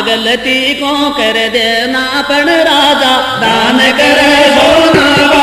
गलती को कर देना पण राजा दान कर सोना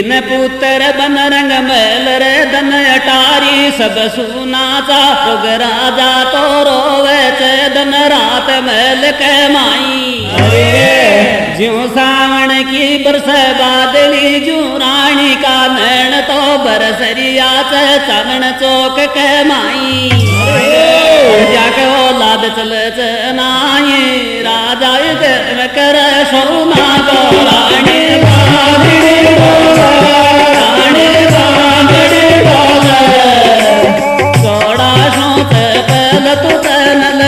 बिन पुत्र बन रंग मैल रे धन अटारी सब सुना चा रुग राजा तो रोवे चे धन रात मैल के माई। ज्यो सावण की बरस बादली जू रानी का नैन तो बरसरिया चे चमन चौक के माई। जाके औलाद चल नाई राजा कर सोना गौराणी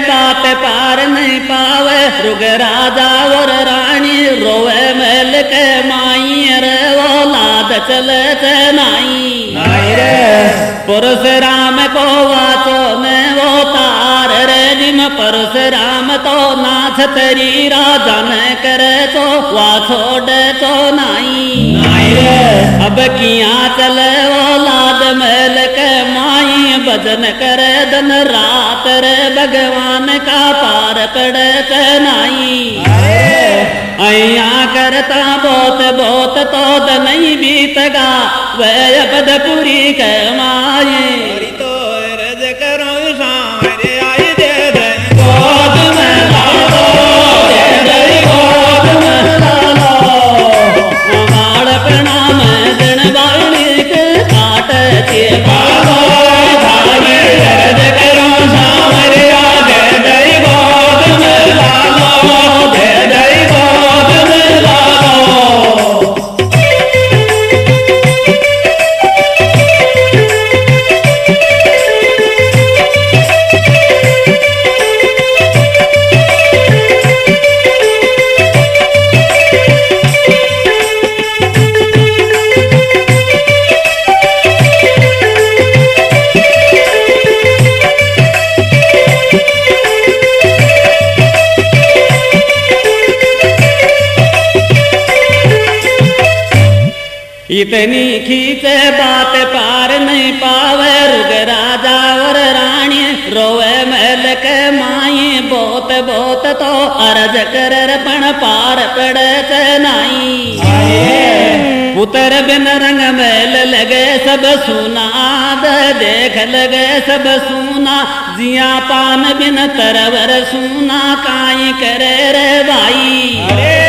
बात पार नहीं पावे रुग राजा और रानी रोवे मेल के माई रे वो लाद चले चे नाई। परशुराम को वाचो ने वो तार रे जिम परशुराम तो नाथ तेरी राजा ने करे तो वा छोड़ तो नाई। अब किया चले वो लाद माई भजन करे दिन रात रे, भगवान का पार पड़े तनाई अया करता बहुत बहुत तो नहीं बीतगा वह पदपुरी कमाए इतनी खींचे बात पार नहीं पावे, रुग राजा और रानी, रोवे महल के माई, बहुत बहुत तो अरज कर पण पार पड़े नाई पुत्र बिन रंग मैल लगे सब सुना देख लगे सब सुना, जिया पान बिन तरवर सुना, काई करे रे भाई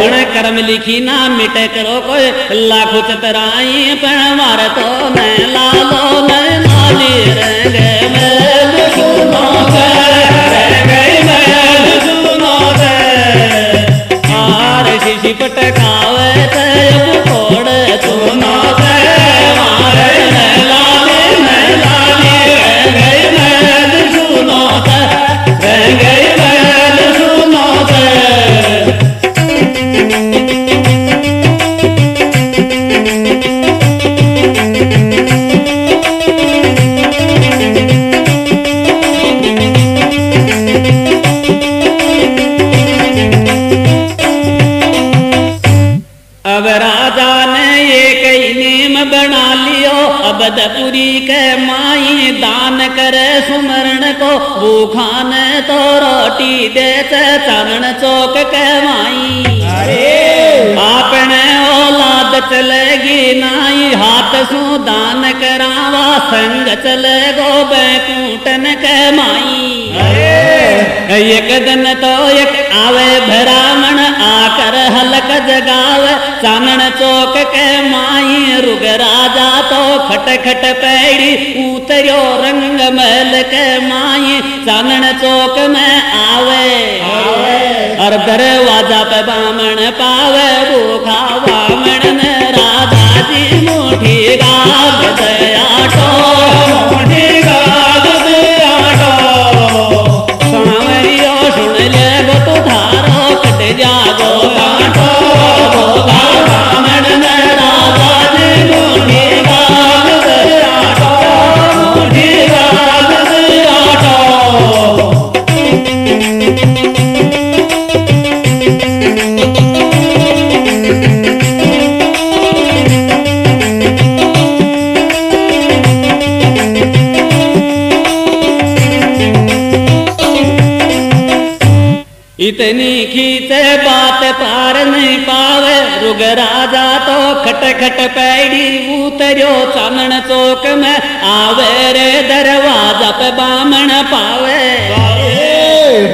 पण कर्म लिखी ना मिटे करो कोई लाख चतराई पण मार तो मैं लालो मैं लाली रंग पटकावे लियो अब दपुरी के माई दान करे सुमरण को वो खाने तो रोटी दे चरण चौक के माई। आपने औलाद चलेगी नाई हाथ सु दान करावा संग चले गो बैकूटन के माई। एक दिन तो एक आवे भरामण आकर हलक जगाव। चानन चौक के माई रुग राजा तो खट खट पैड़ी उतरो रंग महल के माई। चानन चौक में आवे। और दरवाज़ा पे बामण पावे भूखा बामण ने राजा जी मुठी गाल इतनी खींचे बात पार नहीं पावे। रुग राजा तो खट खट पैड़ी उतरो चानन चौक में आवे रे, दरवाज़ा पे बामण पावे।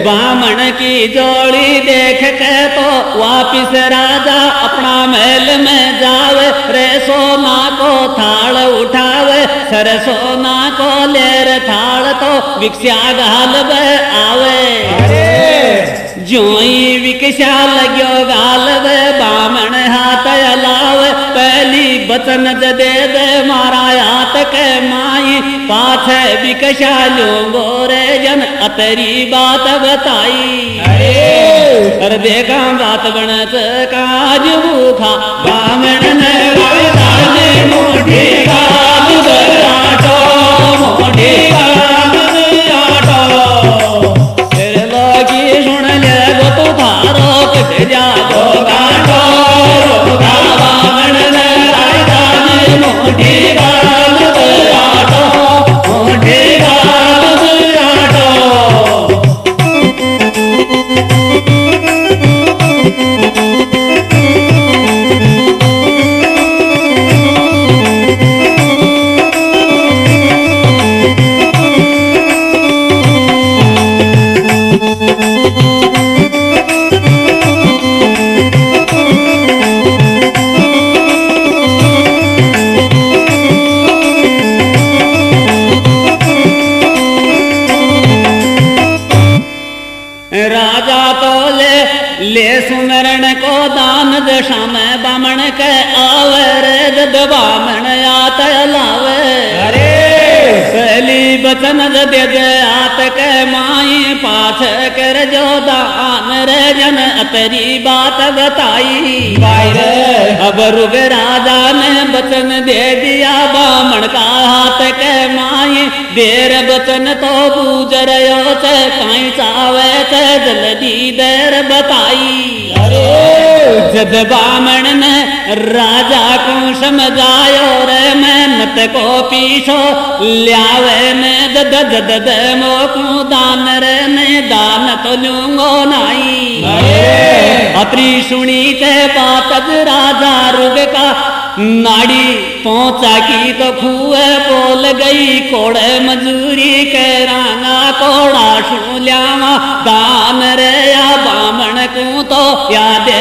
बामण की जोड़ी देख के तो वापिस राजा अपना महल में जावे। रे, सोना को थाल उठावे। सर, सोना को लेर थाल तो विकस्या गाल बे आवे। जोई विकशा लगो गालव बामण हाथ अलाव पहली बचन जदे दे मारा हाथ के माई। पाथ विकशा लो गोरे जन अतरी बात बताई। अरे। देखा बात बनत काज भूखा बामण अतरी बात बताई। अब रुग राजा ने बचन दे दिया, बामण का हाथ के माई देर बचन तो पूजर काई चावे ते जल्दी देर बताई। जब बामण ने राजा को समझायो रे मेहनत को पीछो ल्यावे ने दद दद दद मोकू दान रे ने दान तो लूंगो नाई। अत्री सुनी ते बात राजा रुग का नाड़ी पहुँचा की तो खुए बोल गई कोड़े मजूरी के राना कोड़ा शुल्यावा दान रे या बामण को तो या के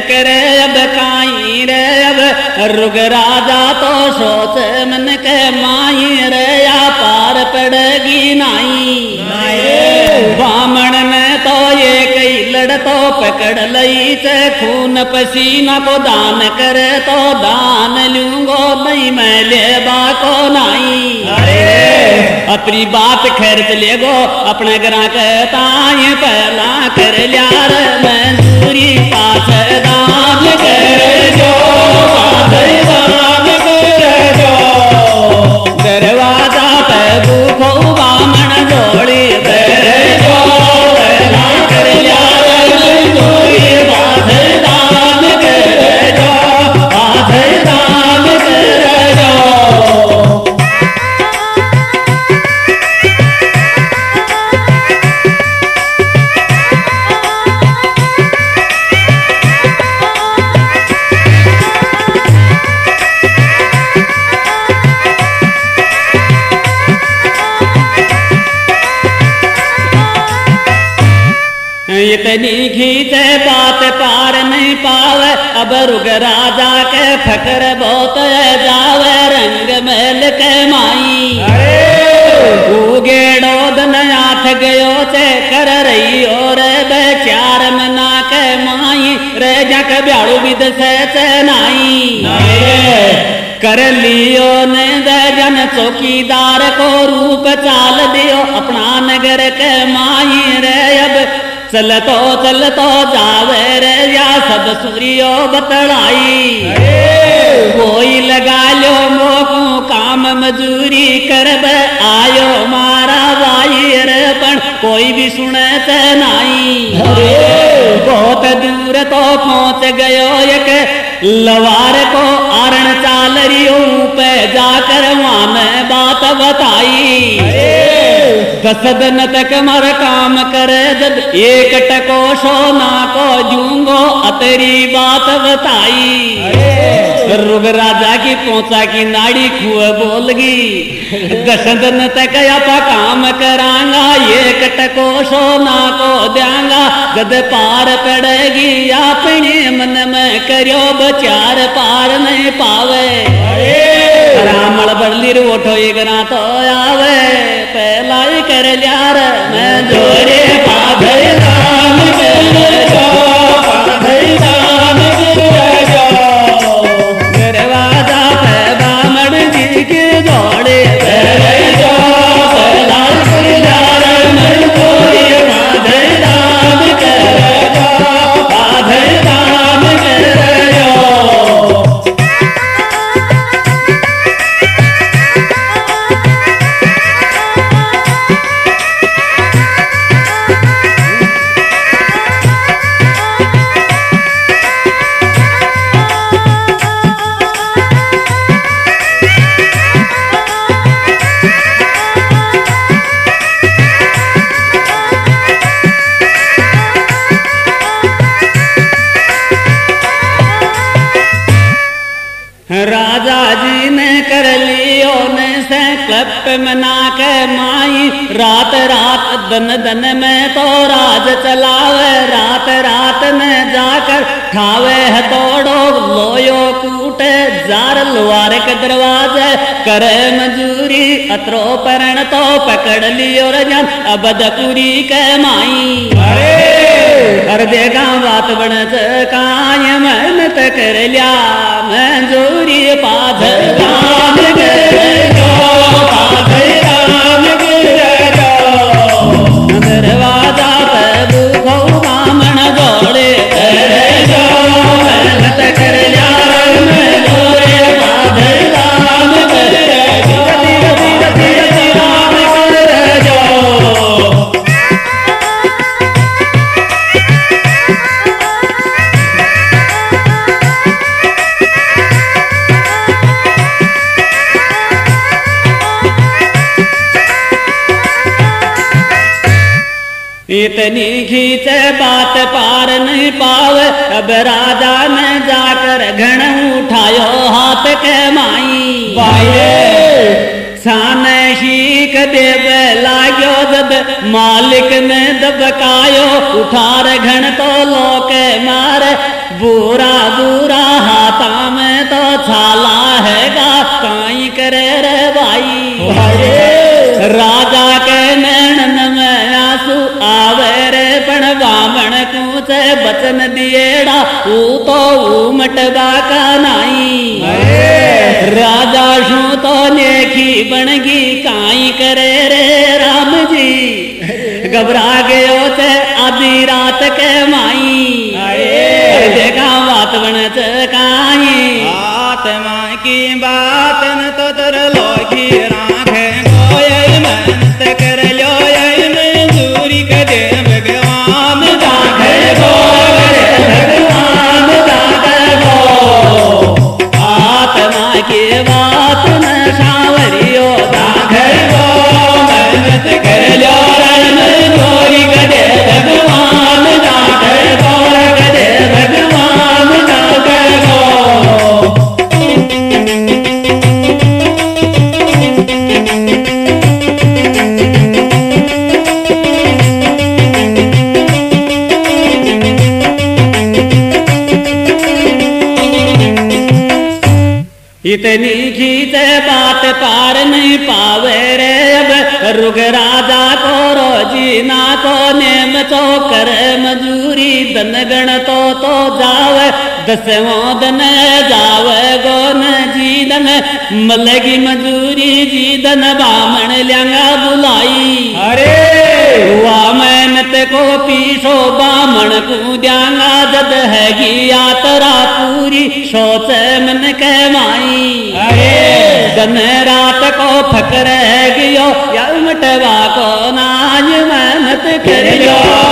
करे अब काई रे अब रुग राजा तो सोच मन के माई रे या पार पड़गी नाई। बामण ने तो ये कई लड़ तो पकड़ लई से खून पसीना को दान करे तो दान लूंगो नहीं मैं लेबा को नाई। अपनी बात खैर चले गो अपने ग्राह कहता पहला कर लिया मंजूरी दरवाज़ा पे भूखो इतनी खींचे बात पार नहीं पावे। अब रुग राजा के फकर बहुत जावे रंग महल के माई। उगेड़ो दन आठ गयो चे कर रही और बेचार मना के माई। रे जक ब्याड़ू विद से चनाई कर लियो ने जन चौकीदार को रूप चाल दियो अपना नगर के माई। रे चल तो चल तो जावे रे या सब सूर्यो बतड़ाई। कोई लगा लो मोकू काम मजूरी करब, आयो मारा वाई रे पण कोई भी सुने से नाई। बहुत दूर तो पहुँच गयो एक लवार को आरण चाल रियो पे जाकर वहाँ में बात बताई। दस दिन तक मर काम करे जब एक टको सोना को जूंगो अतरी बात बताई। रुग राजा की पोचा की नाड़ी खुआ बोलगी। दस दिन तक अपा काम करांगा एक टको सोना को द्यांगा। जद पार पड़ेगी अपने मन में करियो बचार पार नहीं पावे। रामल बदली रोठो एकरा तो आवे पहला ही कर लिया मैं जोरे मना के माई रात रात दन दन में तो राज चलावे रात रात में जाकर ठावे है तोड़ो लोयो कूटे जार लुआर के दरवाजे करे मजूरी अत्रो परण तो पकड़ लियो रजन अबदपुरी के माई। अरे! हर देगा बात बन काय मेहनत कर लिया मंजूरी पाध गाम कर दरवाज़ा इतनी खींच बात पार नहीं पाव। अब राजा ने जाकर घण उठायो हाथ के माई। सान शीख देव लाग्यो जब मालिक ने दबकायो उठार घण तो लोके मार। बुरा बुरा हाथा में तो छाला है गा काई करे रे भाई। राजा के कूच बचन दिएड़ा ऊ तो मटदा का नाई राजा शू तो नेखी बनगी काई करे रे राम जी घबरा गए ते आधी रात के माई देखा वातवन बन इतनी खींच बात पार नहीं पावे रे अब। रुग राजा को रोजी ना को नेम तो कर मजूरी दन गण तो तो जावे। दसवों दन जावे गोन जी दन मलगी मजूरी जी दन बामण ल्यांगा बुलाई। अरे! हुआ मेहनत को पीछो बामण को द्यांगा जद हैगी यात्रा पूरी सोच माई रात को फकर करियो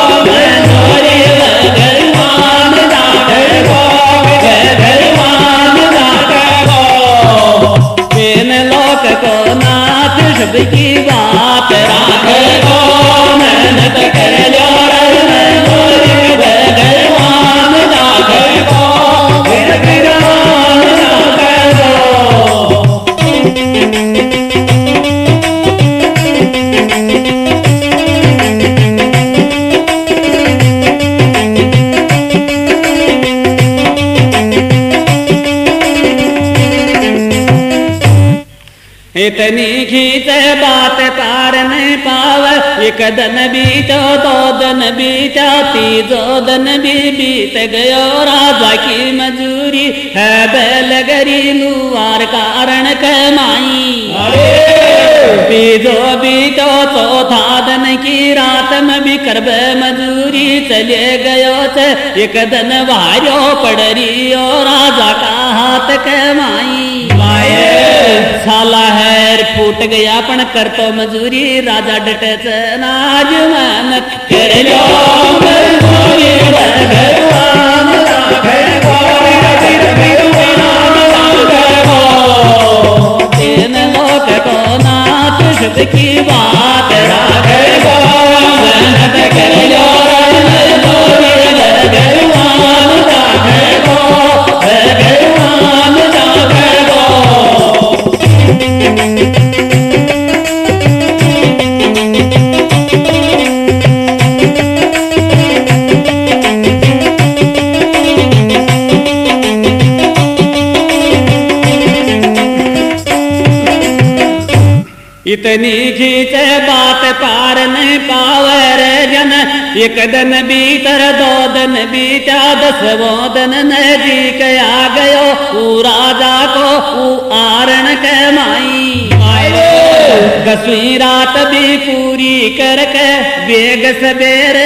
इतनी खींच बात पार नहीं पाव। एक दन बीतो दो दन बीतो तीजो दन भी बीत गयो राजा की मजूरी। है बैलगरी लुआर कारण कमाई। बीजो बीतो चौथा दन की रात में भी करब मजूरी। चले गयो च एक दन वारो पड़ रही और राजा का हाथ कमाई। साला हैर फूट गया पण कर तो मजूरी, राजा डटे नाज। तीन लोक को बात राखे गो कर जन भीतर दिन बीतर, दो दिन बीता दन नजीक आ गयो। ऊ राजा को माई दसवीं रात भी पूरी करके बेग सबेर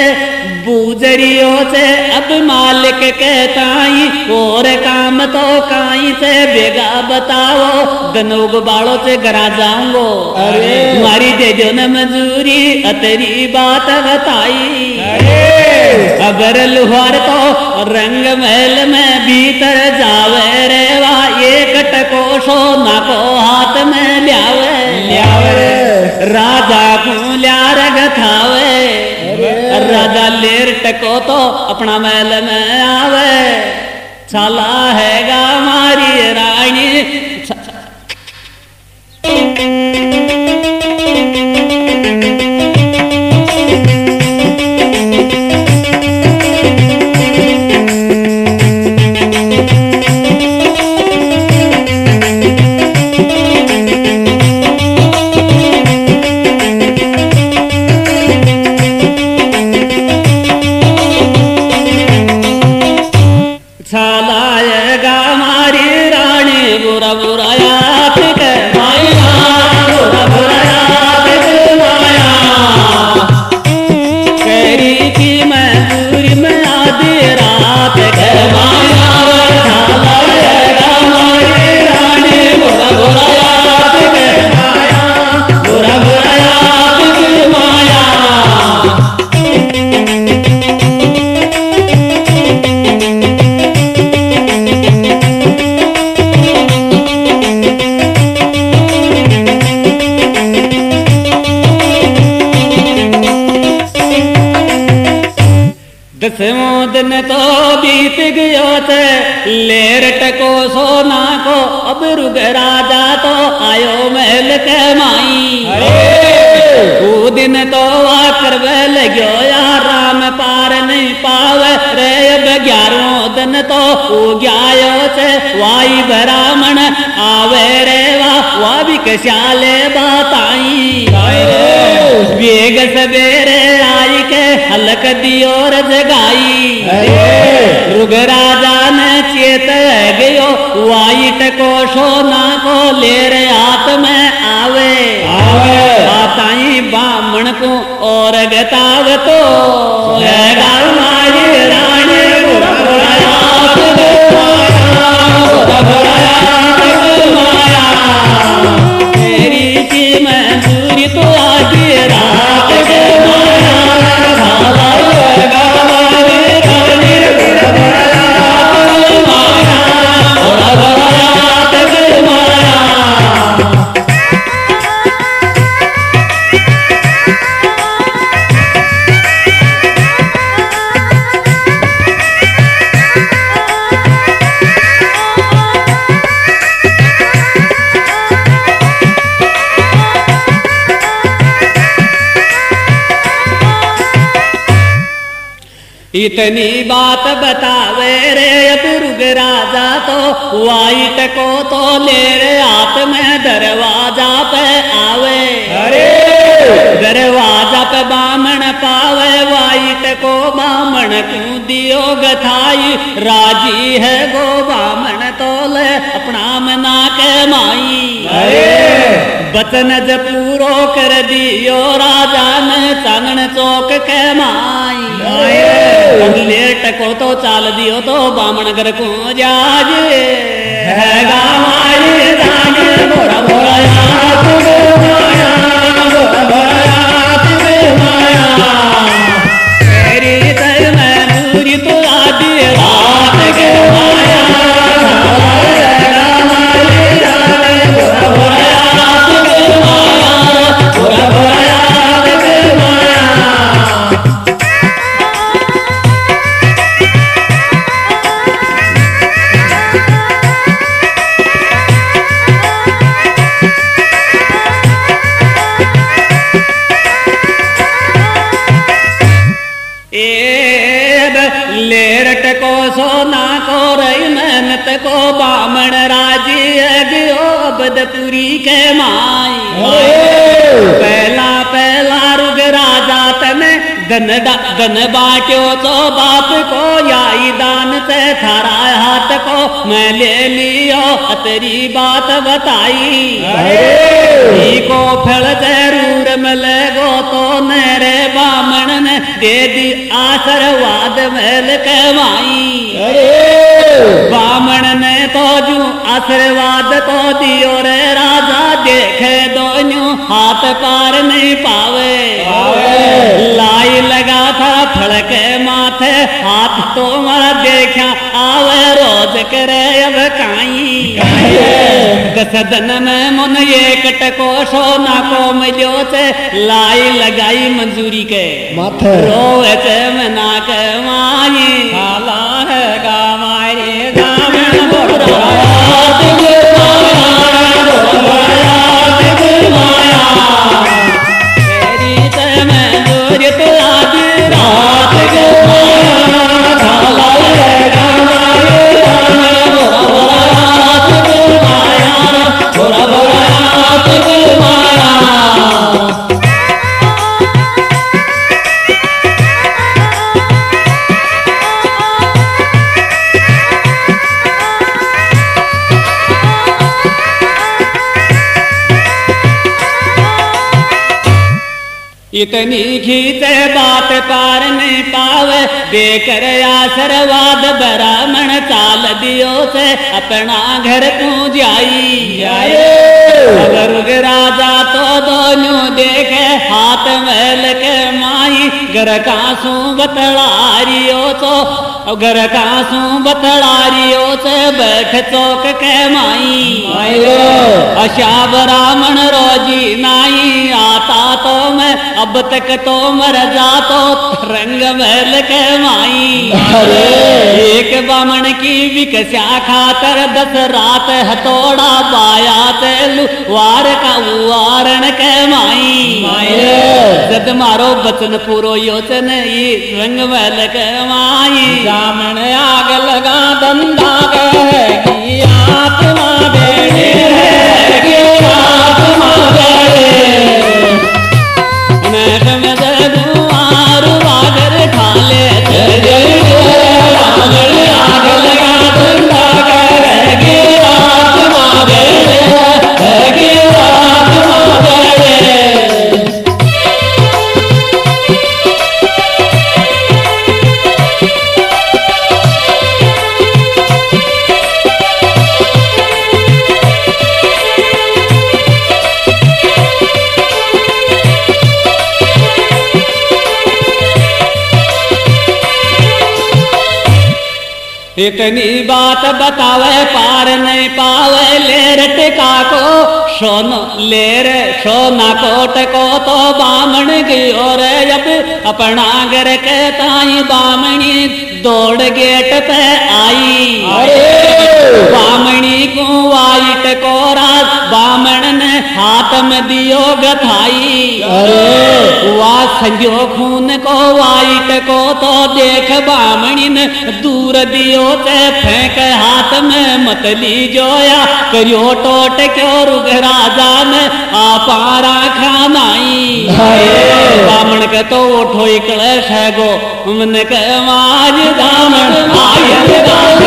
बूजरियों से अब मालिक कहताई और काम तो काई से बेगा बताओ दनोग बाड़ो से घरा जाऊंगो। अरे। मारी दे जो न मजूरी अतरी बात बताई। अगर लुहार तो रंग महल में भीतर जावे रे वा एक टको सोना को हाथ में ल्यावे। ल्यावे। राजा को ल्या रग थावे। राजा लेर टको तो अपना महल में आवे। चला हैगा मारी रानी कशाले बात आई बेग सवेरे आई के हलक दियो रजगाई रुग राजा ने चेत गयो वाइट को सोना को ले रे हाथ में आवे। आवे। आई बामण को और गताव इतनी बात बतावे रे अब रुग राजा तो वाइट को तो ले रे हाथ में दरवाज़ा पे आवे। अरे! दरवाज़ा पे बामण पावे वाइट को बामण क्यों दियो गथाई? राज़ी है गो बामण तो ले अपना मना के माई बचन ज पूरो कर दियो राजा ने चांगण चौक के माई। लेट को तो चाल दियो तो बामण घर को जाजे। है गामाई रानी बोरा बोरा याद अगो बदपुरी के माई। पहला पहला रुग राजा तने गन गन बाट्यो तो बाप को याई दान से थारा हाथ को मैं ले लियो तेरी बात बताई। को फल ज़रूर मिलेगो तो मेरे बामण ने दे दी आशीर्वाद मेल कमाई बामण ने तो जू आशीर्वाद तो दियो रे राजा देखे दोनों हाथ पार नहीं पावे। लाई लगा था फड़के माथे हाथ तो मरा देखा आवे रोज करे अब काई। कसदन में मुन ये कटको सोना को मिलो से लाई लगाई मंजूरी के। माथे। रोए से मना के माई। इतनी खींचे बात पार नहीं पावे। देकर आशीर्वाद ब्राह्मण चाल दियो से। अपना घर तू जाई। अगर राजा तो दोनों देखे। हाथ महल के माई घर कासू बतलारियो तो घर कासू बतलारियो से बैठ चौक के माई। अशा ब्राह्मण रोजी नाई आता तो मैं अब तक तो मर जा तो रंग महल के माई। एक बामण की विकस्या खातर दस रात हथोड़ा पाया तेलु वार का वारण के माई। जद मारो बचन पूरो योचन ई रंग के माई दामन आग लगा धंधा कहेगी इतनी बात बतावे पार नहीं पावे लेर टिका को सोन लेर सोना कोट को तो बामण की ओर जब अपना घर के ताई बामणी दौड़ गेट पे आई। बामणी को वाइट को रात बामण ने हाथ में दियो गथाई। अरे। वा संजो खून को वाइट को तो देख बामणी ने दूर दियो ते फेंक हाथ में मतली जोया करियो टोट क्यों रुग राजा ने आपारा खानाई। बामण के तो उठो कलश है गो। मन के माज दामन आयल दाग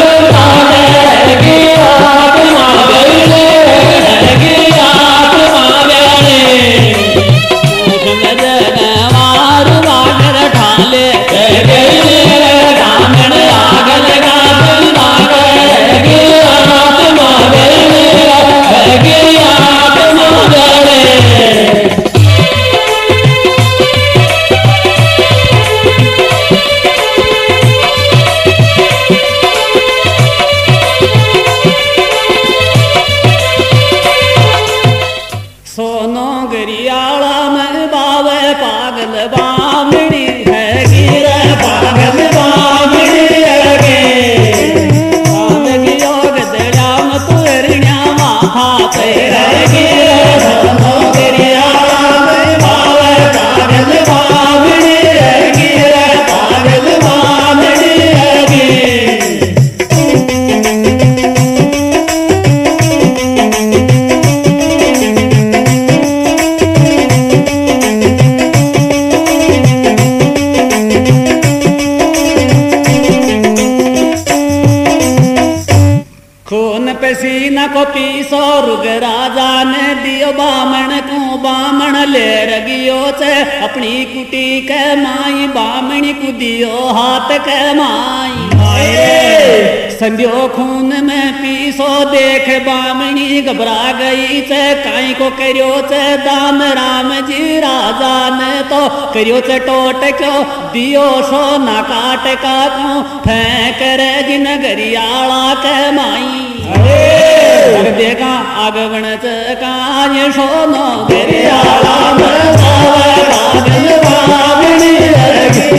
दियो हाथ के माई संध्यो खून में पीसो देख बामणी घबरा गई से काई को करियो से दान राम जी राजा ने तो। करियो से टोट क्यों, दियो सो ना काट का क्यों। फेंक रे जिन गरियाला के माई। देखा आगवण काज सोनो गरियाला में सावे पागल बामणी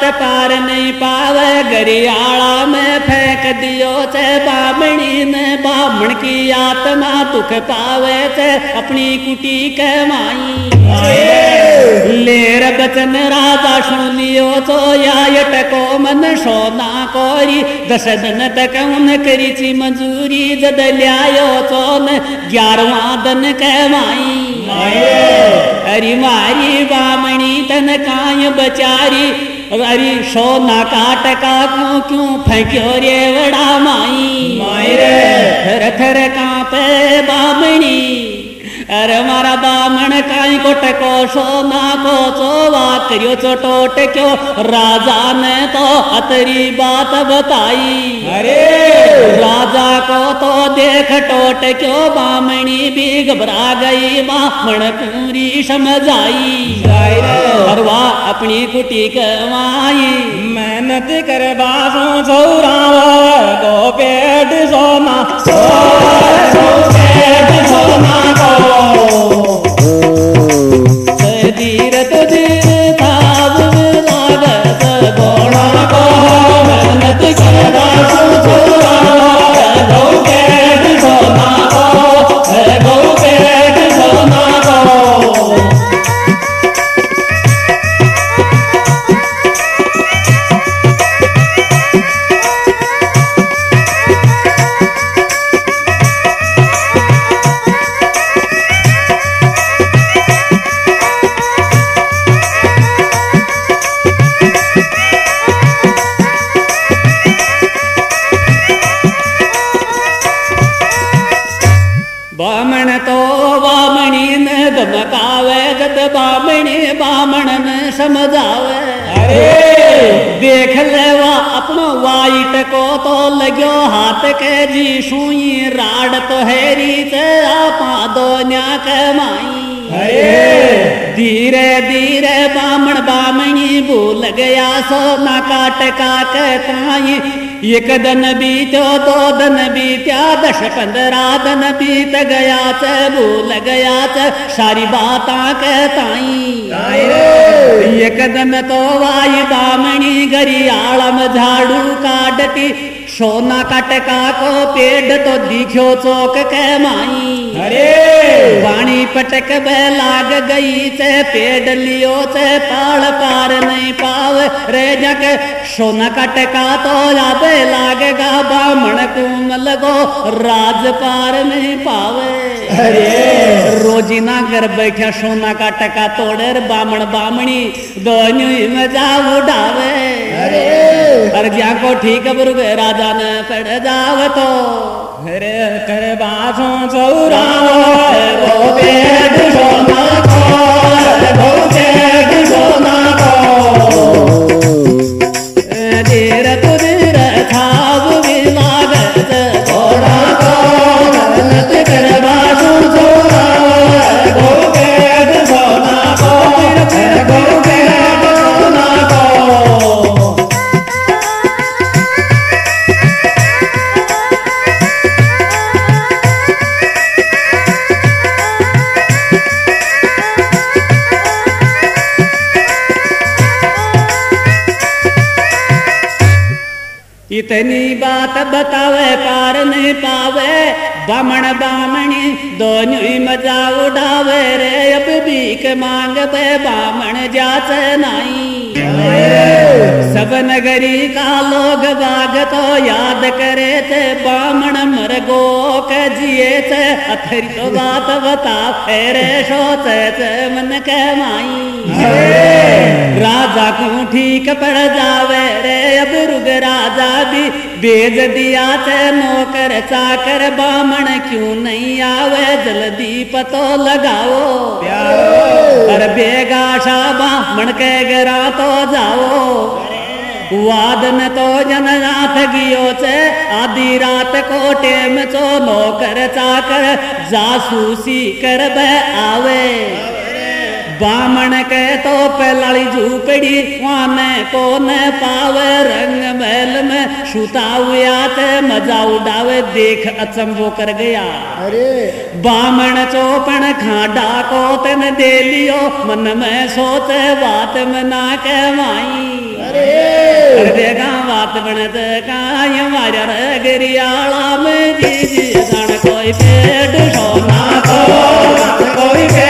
बात पार नहीं पावे गरियाला में फेंक दियो से बामणी ने बामण की आत्मा दुख पावे से अपनी कुटी के माई। लेर बचन राजा सुन लियो तो या यटको मन सोना कोरी दस दिन तक उन करी ची मजूरी जद ल्यायो तो न ग्यारवा दिन के माई। अरे मारी बामणी तन काय बचारी अरे शो ना काटका क्यों क्यों फेंक्यो रे वड़ा माई? माई रे। थर थर कांपे बामणी। अरे मारा बामण काई को टको सोना को चोवा करियो चोटो टक्यो राजा ने तो अतरी बात बताई। अरे। राजा को तो देख टोट क्यों बामणी भी घबरा गई बामण पूरी समझाई। हरवा अपनी कुटी कमाई। मेहनत कर बासों सौरावा गो पेट सोना धीर का के एक दिन बीतो दो दिन बीत्या दस पंद्रह दिन बीत गया च भूल गया च सारी बात के ताई एक दिन तो वाई बामणी गरियालम झाड़ू काटती सोना कटका को पेड़ तो दिखो चौक के माई अरे! पानी पटक बे लाग गई से पेड़ लियो चे पाल पार नहीं पावे रे जग सोना कटका तो यादे लागेगा बामण कुम लगो राज पार नहीं पावे। अरे। रोजीना घर बैठा सोना का टका तोड़े बामण बामणी दोनों ही मज़ा उड़ावे। अरे। अरे ज्या को ठीक बुर्ग राजा ने पड़ जाव तो। रे कर बासों सौरावा गो पेट सोना को। इतनी बात बतावे पार नहीं पावे। बामण बामणी दोनों मज़ा उड़ावे रे, अब भीख मांग पे बामण जाच नाई सब नगरी का लोग बाग तो याद करे थे बामण मर गो के जिए थे अथरी तो बात बता फेरे सोच थे मन के माई राजा को ठीक पड़ जावे रे, अब रुग राजा भी, बेज दिया थे नौकर चाकर बामण क्यों नहीं आवे? जल्दी पतो लगाओ। पर बेगा शाबा के गरा तो जाओ। वादन तो जननाथ गियो छे आधी रात को टेम चो नौकर चाकर जासूसी कर बे आवे। बामण के तो पलाली झूपड़ी वाने को न पावे रंग सुता हुआ ते मज़ा उड़ावे देख अचंबो कर गया। अरे। बामण चौपन खाडा को तन दे लियो मन में सोचे बात में ना कहवाई अरे। देगा बात बनत काय मारा गरियाला में जी जी जान कोई पेट सोना को कोई पेट।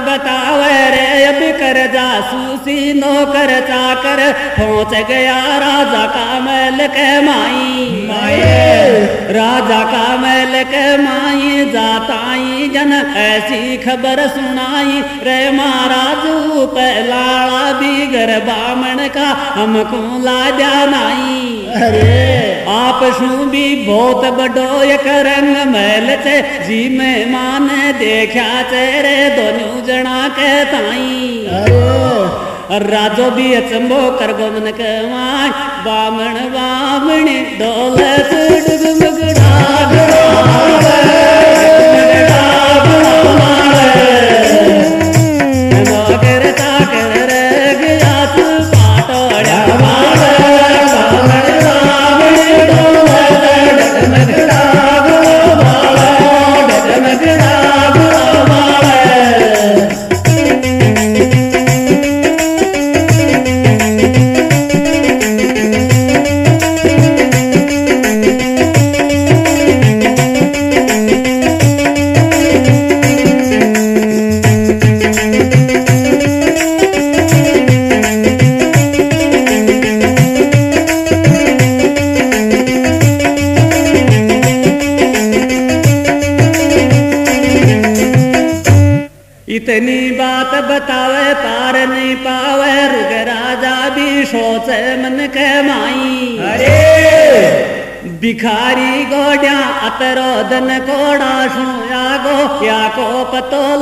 बतावे रे अब कर जासूसी नौकर चाकर। पहुँच गया राजा का महल के माई। माए राजा का महल के माई जाताई जन ऐसी खबर सुनाई। रे महाराज पहला भी घर बामण का हमको ला जानाई अरे। आप शू भी बहुत बड़ो एक रंग महल छे जी मेहमान देखा चेरे दोनों जना के ताई। राजो भी अचंबो कर गोमन कमाई बामण बामणी दौलत डुगमगड़ा।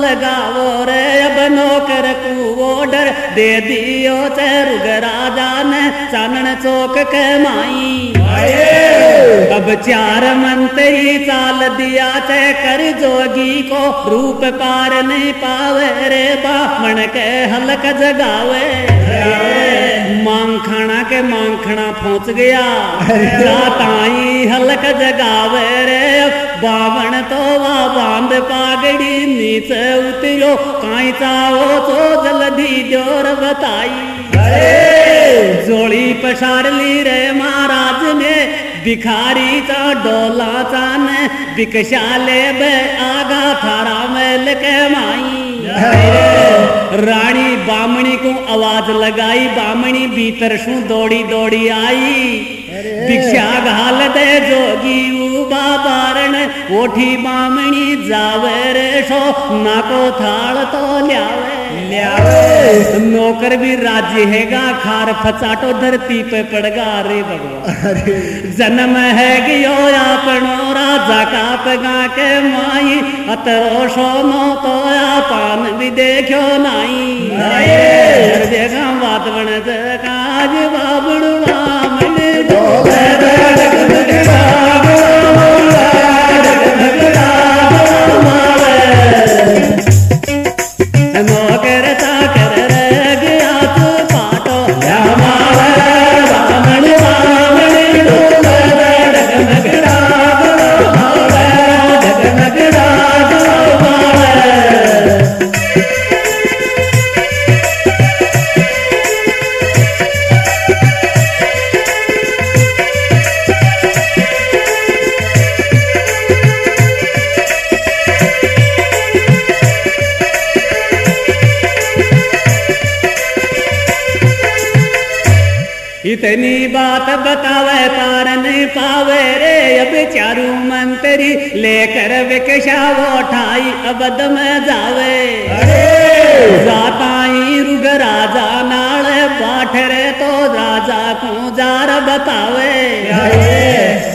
लगावो रे अब नौकर को ऑर्डर दे दियो ते रुग राजा ने चानन चौक के माई। अब चार मंत्री चाल दिया ते कर जोगी को। रूप पार नहीं पावे रे बामण के हलक जगावे। मांखणा के मांखणा पहुँच गया। जाताई हलक जगावे रे। बावण तो वा बाँध पागड़ी नीचे उतरो काई चाहो तो जल्दी ज़ोर बताई। अरे जोड़ी पसार ली रे महाराज ने भिखारी चा डोला चान भिक्षाले बे आगा थारा मेल के माई। रानी बामणी को आवाज़ लगाई बामणी भीतर शू दौड़ी दौड़ी आई। भिक्षा घाल दे जोगी ओठी बामणी जावे रे सो नाको थाल तो ल्यावे. लियावे. नौकर भी राज्य हैगा खार फचाटो धरती पे पड़गा रे भगवान. जन्म है गयो आपनो राजा का पगा के माई. अतरो सोनो तो पान भी देखो नाई नाई। देखा बात बन काज बाबड़ इतनी बात बतावे तार नहीं पावे रे। अब चारू मंत्री लेकर विकशा वो ठाई अबद में जावे। जाताई रुग राजा नाल पाठ रे तो राजा को जार बतावे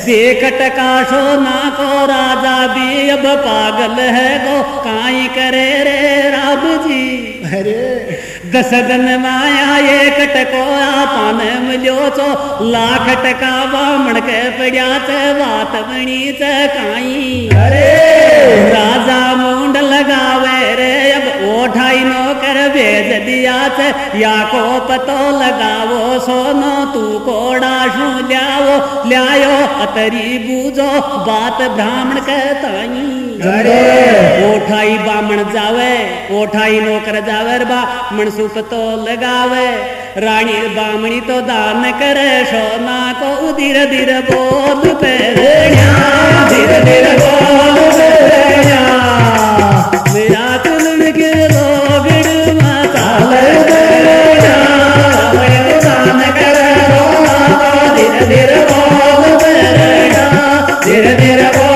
देखट काशो ना को राजा भी अब पागल है गो काई करे रे राम जी। अरे! दस दिन माया एक टको आपन मिलो चो लाख टका बामण के पड़िया च बात बनी च काई। अरे! राजा मुंड लगावे या को पतो लगावो सोनो तू कोड़ा शू ल्यावो ल्यायो अतरी बूझो बात ब्राह्मण कहताई। ओठाई बामण जावे ओठाई नौकर जावे बा मनसू पतो लगावे। रानी बामणी तो दान करे सोना को धीरे धीरे बोल पे धीरे धीरे बोल पेड़िया। मेरा धीरे धीरे बोल पेड़िया।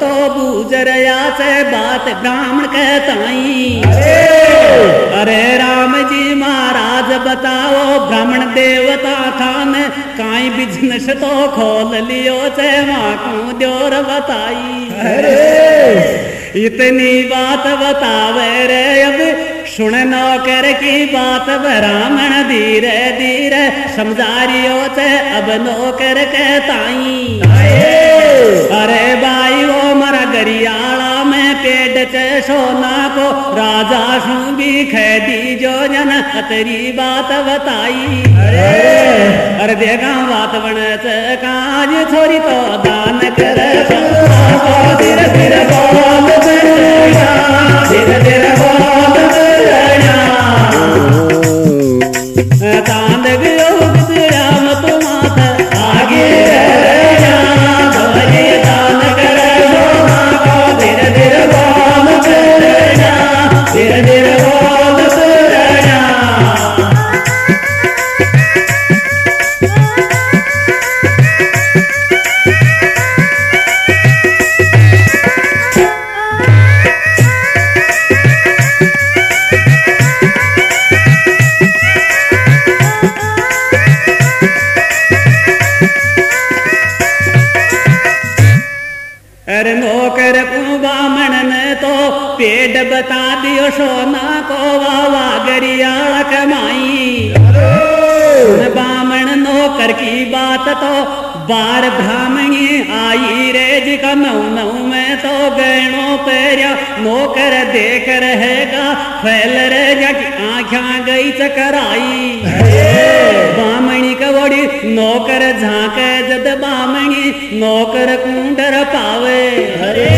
तो बूझ रया से बात ब्राह्मण के ताई। अरे! राम जी महाराज बताओ ब्राह्मण देवता खान काई बिज़नेस तो खोल लियो से माँ को द्योर बताई। इतनी बात बतावे रे अब सुन नौकर की बात ब्राह्मण धीरे धीरे समझारियो से अब नौकर कहताई अरे गरियाला में पेट च सोना को राजा सु भी खेदी जो जन तेरी बात बताई। अरे। अरे देखा बात बन काज छोरी तो दान कर। सिर सिर धीरे बोल अरे नौकर बामण ने तो पेट बता दियो सोना को वावा गरिया कमाई। बामण नौकर की बात तो बार ब्राह्मणी आई रे जी का नौ नौ में तो गहणों पेरिया नौकर देख रहेगा। फैल रहेगा कि आख्या गई चकर आई बामणी नौकर झांके जद बामणी नौकर कुंडर पावे। अरे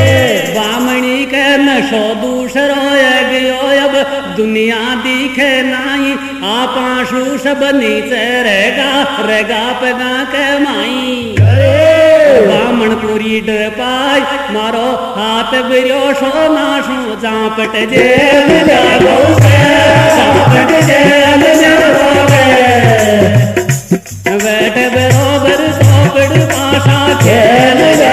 बामणी के नशो दूसरो गयो अब दुनिया दिखे नाई आपाशु सब नीचे रहेगा रहेगा पगा कमाई बामण पूरी डर पाय, मारो हाथ बिरो सो नाशो, जापट जागो बैठ बरोबर सोपड़ पाशा खेल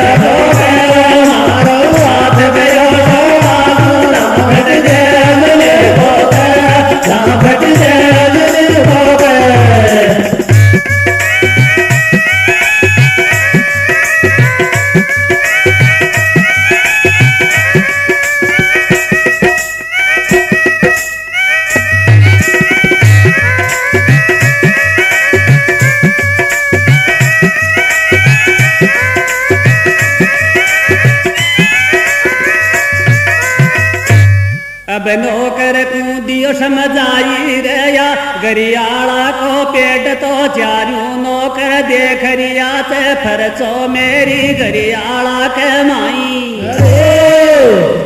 अब नौकर कूदियो समझाई रया गरियाला को पेट तो चारू नौकर देख रिया ते फरचो मेरी गरियाला के माई।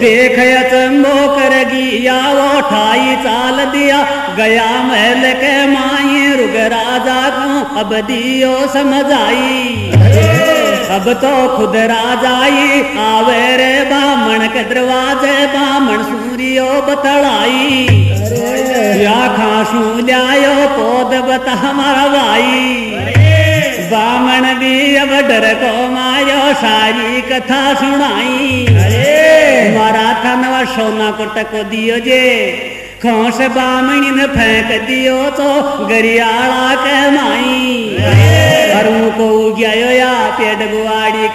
देख अचंबो कर गिया वो ठाई चाल दिया। गया महल के माई रुग राजा को अब दियो समझाई। अब तो खुद राजाई, आवे रे बामण के दरवाजे, बामण सूर्यो बतड़ाई। या खासू ल्यायो पोद बता हमारा भाई बामण भी अब डर को मायो, सारी कथा सुनाई। मारा था नवा सोना को टको दियो जे खोस बामणी ने फेंक दियो तो गरियाला के माई। अरू को गयो या पेट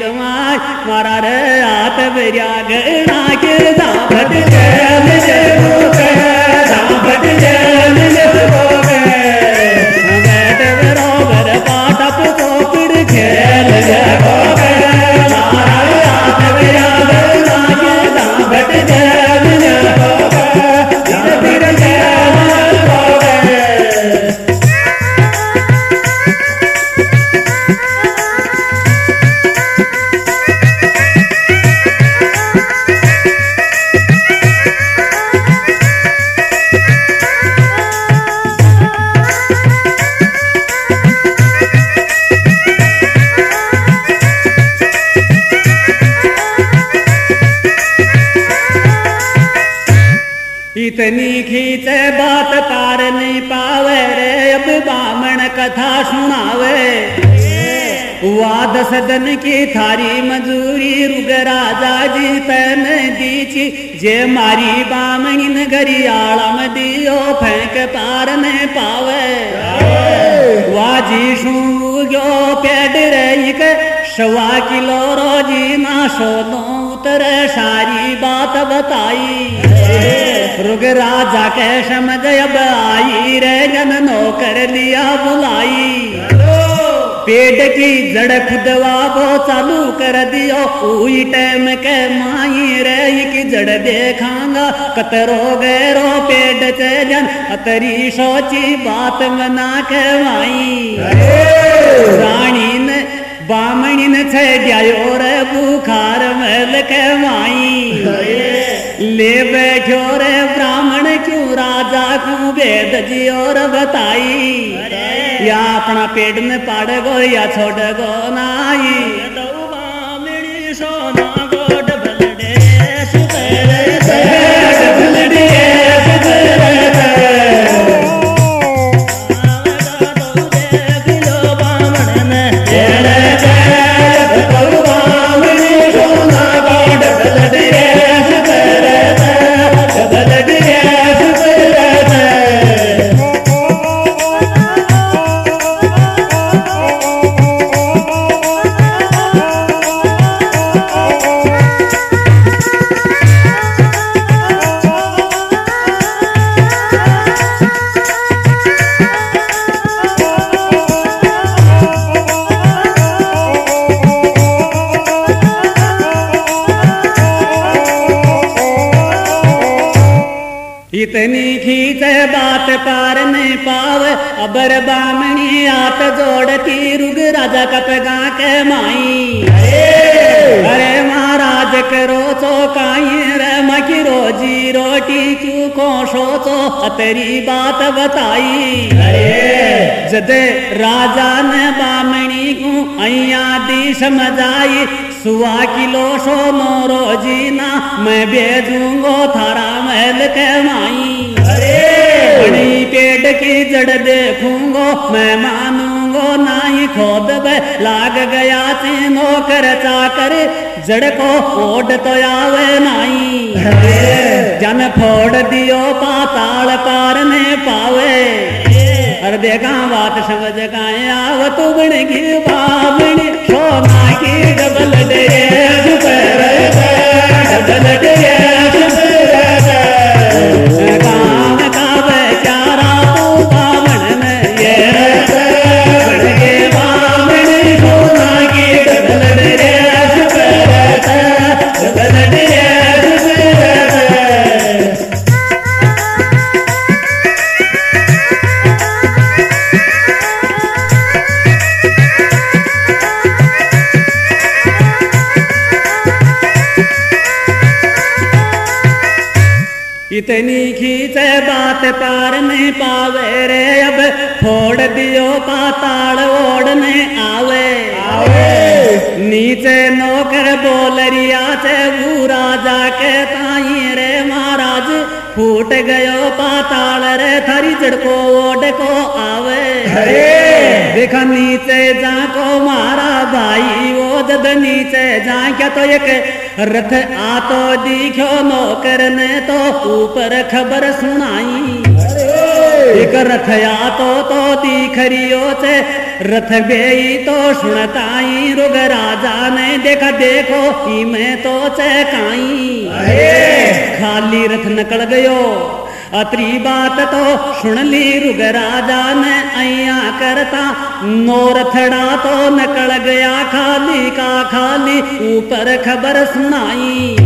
कमाई मारा रे हाथ बेरिया गणा के दाभट जेल जेबो के दाभट जेल जेबो के बैठ खेल के मारा रे के दाभट जेल सदन की थारी मजूरी, रुग राजा जी तन दीची। जे मारी बामणिन गरियाला में दियो, फेंक पार ने पावे। वाजी गयो पेड रही सवा किलो रोजी ना सोनो उतर, सारी बात बताई। रुग राजा के समझ अब आई रे जन नौकर लिया बुलाई। पेट की जड़ खुदवा वो चालू कर दियो। उई टाइम के माई रे की जड़ देखांगा। कतरो गैरो पेट चलन, अतरी सोची बात मना के माई। रानी ने बामणी ने छो रे बुखार महल के माई। ले बैठो रे ब्राह्मण क्यों राजा क्यों वेद जी और बताई? या अपना पेट में पाड़ गो या छोड़ गो नाई इतनी अबर बामणी आत जोड़ती रुग राजा कपगा के माई। अरे महाराज करो तो काई रे मकी रोजी रोटी क्यों को सोचो तेरी बात बताई। अरे जद राजा ने बामणी को अया दी समझाई सुआ किलो सोनो रोजी ना मैं भेजूंगो थारा महल के माई। बड़ी पेड़ की जड़ देखूंगो, मैं मानूंगो, नाई खोद बे। लाग गया तीनों कर चाकर। जड़ को ओढ़ तो आवे नाई। जन फोड़ दियो, पाताल पार ने पावे। अरे देखा बात समझ गाए आव, तू बन की बाबणी सोना की डबल डे डबल डे गयो पाताल रे थारी जड़को ओढ़ को आवे देखा नीचे जा को मारा भाई वो जद नीचे जा क्या तो एक रथ आ तो दिखो नौकर ने तो ऊपर खबर सुनाई। एक रथ आ तो तो दिखरियो से रथ गई तो सुनताई रुग राजा ने देखा देखो ई मैं तो चकाई। खाली रथ निकल गयो। अतरी बात तो सुन ली रुग राजा ने अया करता। नोरथड़ा तो निकल गया खाली का खाली ऊपर खबर सुनाई।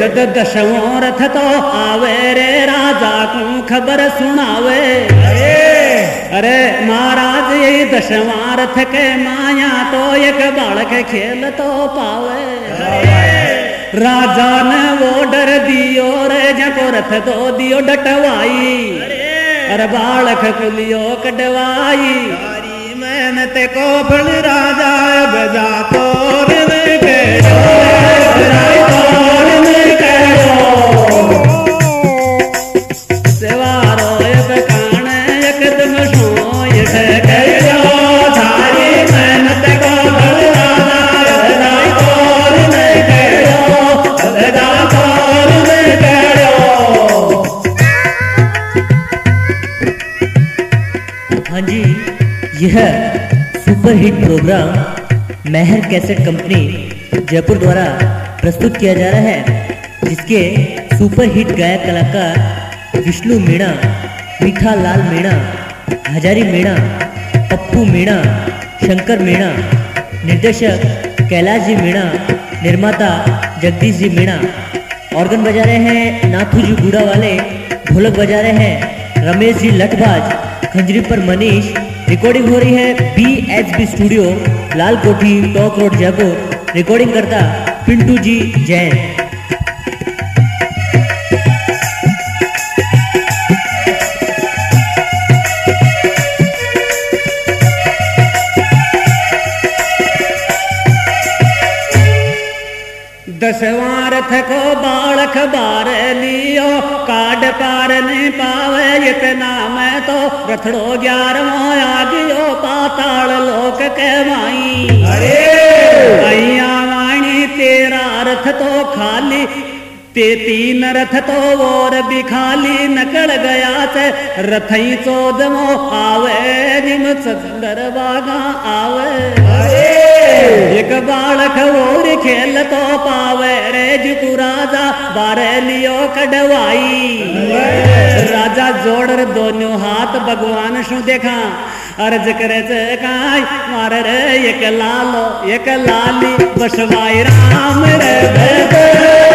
जद दशवों रथ तो आवे रे राजा को खबर सुनावे। अरे महाराज ये दशवां रथ के माया तो एक बालक खेल तो पावे। राजा ने वो डर दियो रे जको रथ तो दियो डटवाई। अरे। बालक कुलियो कटवाई। मेहनत को फल राजा अब जा तोर में केड़ो तोड़ में कहो super hit program Mehar cassette company Jaipur द्वारा प्रस्तुत किया जा रहा है, जिसके सुपर हिट गायक कलाकार विष्णु मीणा मीठा लाल मीणा हजारी मीणा पप्पू मीणा शंकर मीणा निर्देशक कैलाश जी मीणा निर्माता जगदीश जी मीणा ऑर्गन बजा रहे हैं नाथू जी गुड़ा वाले ढोलक बजा रहे हैं रमेश जी लठबाज खंजरी पर मनीष रिकॉर्डिंग हो रही है B H B studio Lal Kothi Tonk road Jaipur recording करता पिंटू जी जैन दसवां रथ को पावे इतना मैं तो रथड़ो ग्यारहवा आ गयो पाताल लोक के माई अरे अया वाणी तेरा रथ तो खाली ते तीन रथ तो और भी खाली नकल गया से रथई चौदमो आवे जिम चंदर बागा आवे एक बालक और खेल तो पावे रे जुकू राजा बारे लियो कड़वाई राजा जोड़ दोनों हाथ भगवान शु देखा। अर्ज़ करे काय, मारे रे, एक लालो, एक लाली, बसवाई राम रे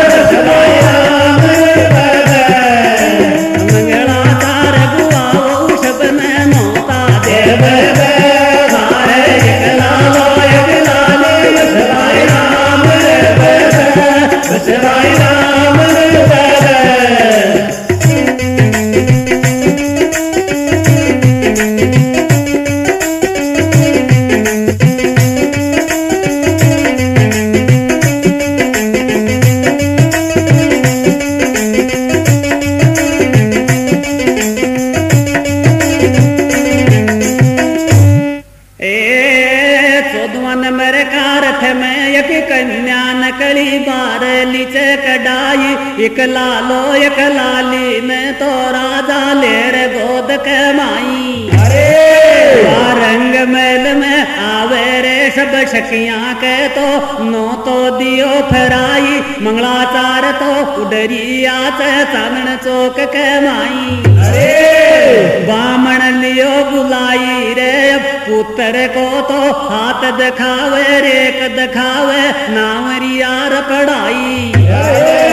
बसवाई राम। लाली बसवाई एक लालो एक लाली ने तो राजा लेर गोद के माई आ रंग महल में आवे रे सब शकियाँ के तो नो तो दियो फराई मंगलाचार तो उडरिया से चौक के माई अरे! बामण लियो बुलाई रे पुत्र को तो हाथ दिखावे रेक दिखावे नावरी यार पढ़ाई।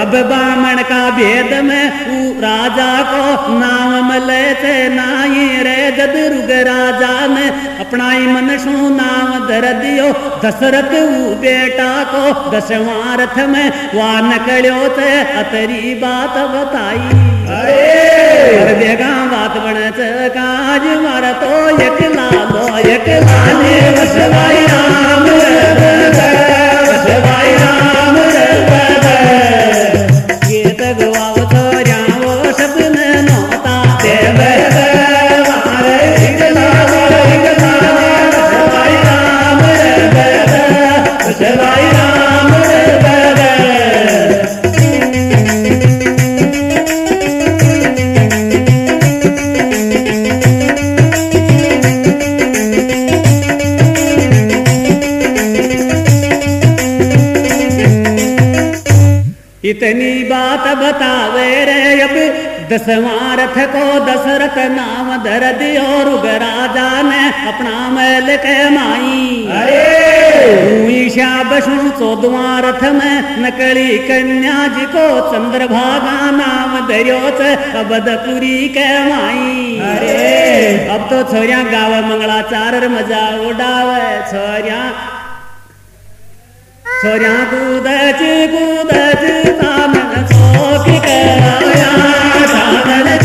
अब बामण का भेद में ऊ राजा को नाम मले से नाई रे जद रुग राजा ने अपनाई मन सु नाम धर दियो। दशरथ ऊ बेटा को दसवां रथ में वा नकड़ियो से अतरी बात बताई। अरे! बेगा बात बन काज मार तो एक लालो एक लाले वसवाई राम। दसवां रथ को दशरथ नाम धर दियो रुग राजा ने अपना मैल के माई। ईशा बसु चौदवा रथ में नकली कन्या जी को चंद्रभागा नाम धरियो अबदपुरी के माई। अरे! अब तो छोरिया गाव मंगलाचार मज़ा उड़ावे। छोरिया छोरिया कूदच कूदच तामन सोख करा மகளே